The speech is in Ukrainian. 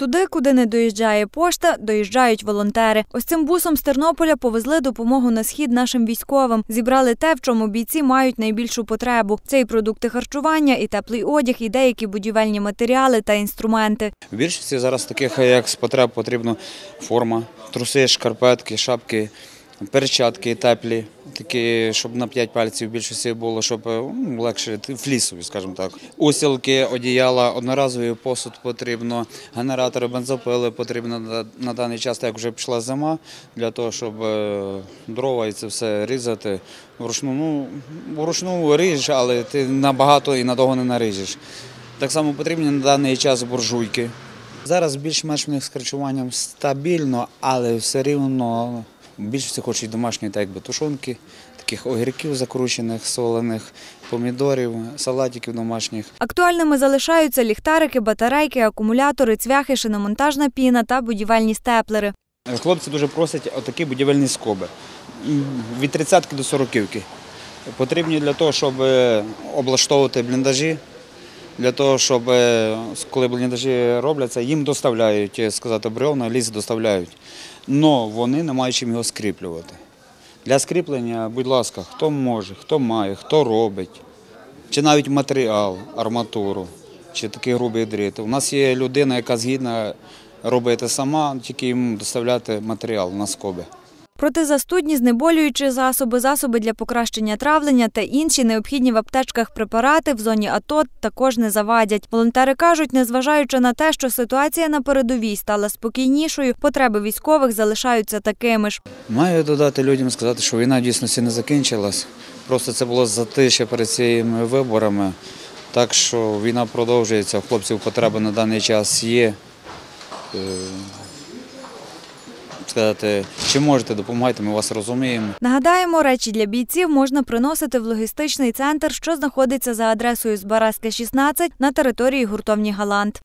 Туди, куди не доїжджає пошта, доїжджають волонтери. Ось цим бусом з Тернополя повезли допомогу на схід нашим військовим. Зібрали те, в чому бійці мають найбільшу потребу. Це і продукти харчування, і теплий одяг, і деякі будівельні матеріали та інструменти. В більшості зараз таких як з потреб потрібна форма, труси, шкарпетки, шапки, перчатки теплі, такі, щоб на 5 пальців в більшості було, щоб е, ну, легше флісові, скажімо так. Усілки, одіяла, одноразовий посуд потрібно, генератори, бензопили потрібно на, даний час, так як вже пішла зима, для того, щоб е, дрова і це все різати. Вручну, ну, вручну ріж, але ти набагато і надовго не наріжеш. Так само потрібні на даний час буржуйки. Зараз більш-менш з харчуванням стабільно, але все рівно більшості хочуть домашні, так якби тушонки, таких огірків закручених, солених, помідорів, салатиків домашніх. Актуальними залишаються ліхтарики, батарейки, акумулятори, цвяхи, шиномонтажна піна та будівельні степлери. Хлопці дуже просять отакі будівельні скоби від 30 до 40. Потрібні для того, щоб е, облаштовувати бліндажі, для того, щоб е, коли бліндажі робляться, їм доставляють, е, сказати, бревна, ліс доставляють. але вони не мають чим його скріплювати. Для скріплення, будь ласка, хто може, хто має, хто робить, чи навіть матеріал, арматуру, чи такий грубий дріт. У нас є людина, яка згідна робити сама, тільки їм доставляти матеріал на скоби. Протизастудні, знеболюючі засоби, засоби для покращення травлення та інші необхідні в аптечках препарати в зоні АТО також не завадять. Волонтери кажуть, незважаючи на те, що ситуація на передовій стала спокійнішою, потреби військових залишаються такими ж. Маю додати людям сказати, що війна в дійсності не закінчилась. Просто це було затишя перед цими виборами. Так що війна продовжується, хлопців потреба на даний час є. Сказати, чи можете, допомагайте, ми вас розуміємо. Нагадаємо, речі для бійців можна приносити в логістичний центр, що знаходиться за адресою Збаразка, 16 на території гуртовні Галант.